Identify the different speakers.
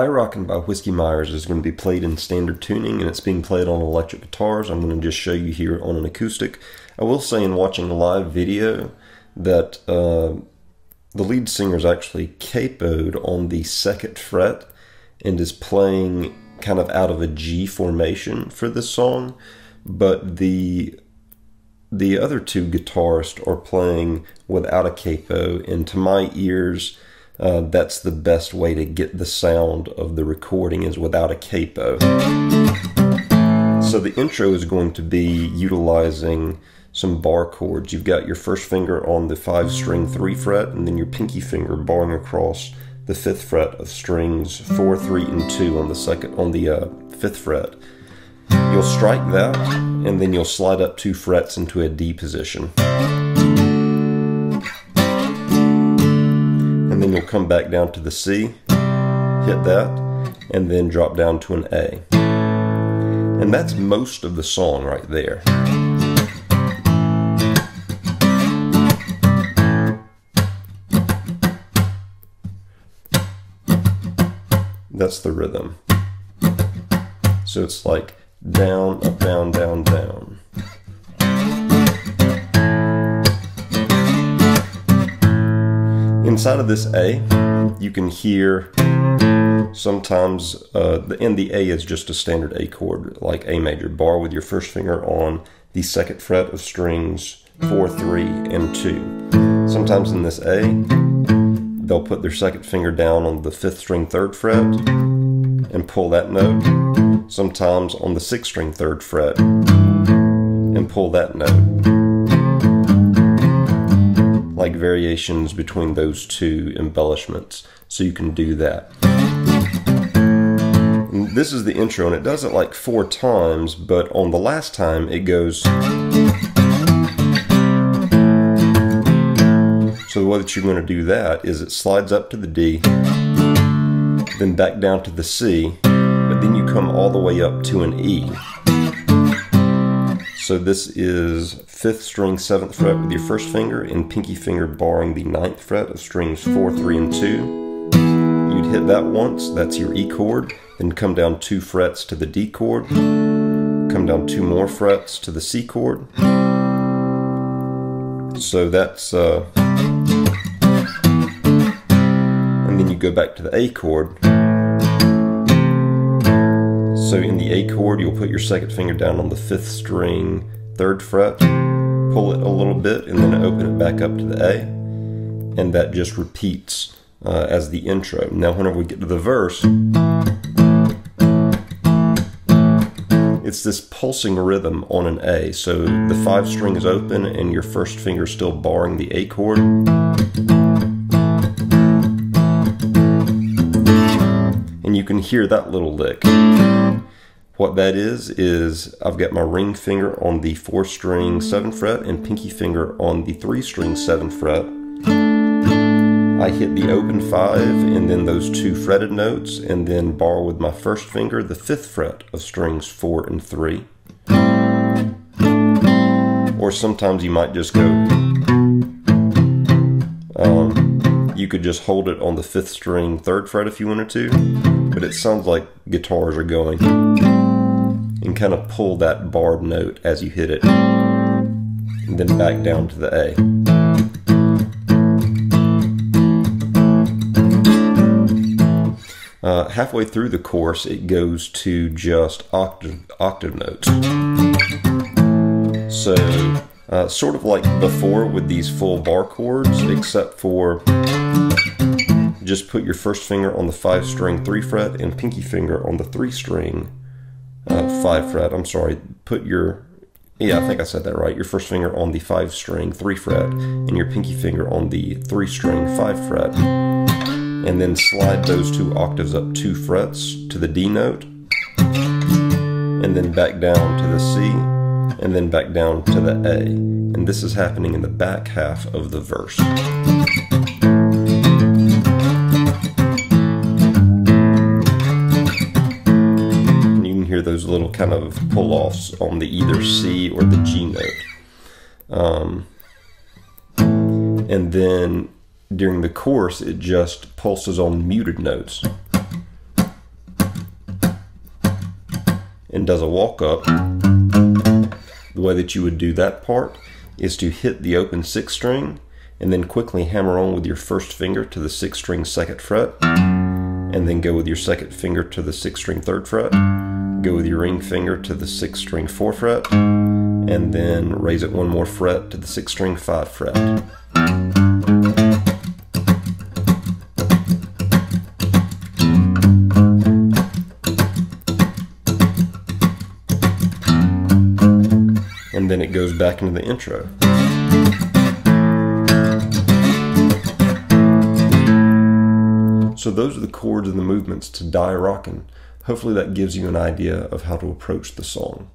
Speaker 1: Die Rockin' by Whiskey Myers is going to be played in standard tuning and it's being played on electric guitars. I'm going to just show you here on an acoustic. I will say in watching a live video that uh, the lead singer is actually capoed on the second fret and is playing kind of out of a G formation for this song, but the the other two guitarists are playing without a capo, and to my ears, uh, that's the best way to get the sound of the recording is without a capo. So the intro is going to be utilizing some bar chords. You've got your first finger on the five string three fret, and then your pinky finger barring across the fifth fret of strings four, three, and two on the second on the uh, fifth fret. You'll strike that, and then you'll slide up two frets into a D position. Then you'll come back down to the C, hit that, and then drop down to an A. And that's most of the song right there. That's the rhythm. So it's like down, up, down, down, down. Inside of this A, you can hear sometimes, uh, the, and the A is just a standard A chord, like A major. Bar with your first finger on the second fret of strings 4, 3, and 2. Sometimes in this A, they'll put their second finger down on the fifth string third fret and pull that note. Sometimes on the sixth string third fret and pull that note variations between those two embellishments. So you can do that. And this is the intro, and it does it like four times, but on the last time it goes. So the way that you're going to do that is it slides up to the D, then back down to the C, but then you come all the way up to an E. So this is fifth string, seventh fret with your first finger and pinky finger barring the ninth fret of strings four, three, and two. You'd hit that once, that's your E chord, then come down two frets to the D chord, come down two more frets to the C chord. So that's, uh, and then you go back to the A chord, so in the A chord, you'll put your second finger down on the fifth string, third fret, pull it a little bit, and then open it back up to the A. And that just repeats uh, as the intro. Now, whenever we get to the verse, it's this pulsing rhythm on an A. So the five string is open, and your first finger is still barring the A chord. And you can hear that little lick. What that is, is I've got my ring finger on the four string seven fret and pinky finger on the three string seven fret. I hit the open five and then those two fretted notes and then bar with my first finger the fifth fret of strings four and three. Or sometimes you might just go, um, you could just hold it on the fifth string third fret if you wanted to, but it sounds like guitars are going and kind of pull that barred note as you hit it and then back down to the A. Uh, halfway through the course, it goes to just octave, octave notes. So, uh, sort of like before with these full bar chords, except for just put your first finger on the five string three fret and pinky finger on the three string uh, five fret. I'm sorry. Put your yeah, I think I said that right. Your first finger on the five string three fret, and your pinky finger on the three string five fret, and then slide those two octaves up two frets to the D note, and then back down to the C, and then back down to the A. And this is happening in the back half of the verse. hear those little kind of pull offs on the either C or the G note. Um, and then during the chorus, it just pulses on muted notes and does a walk up. The way that you would do that part is to hit the open sixth string and then quickly hammer on with your first finger to the sixth string second fret and then go with your second finger to the sixth string third fret go with your ring finger to the sixth string fourth fret, and then raise it one more fret to the sixth string five fret. And then it goes back into the intro. So those are the chords and the movements to Die Rockin'. Hopefully that gives you an idea of how to approach the song.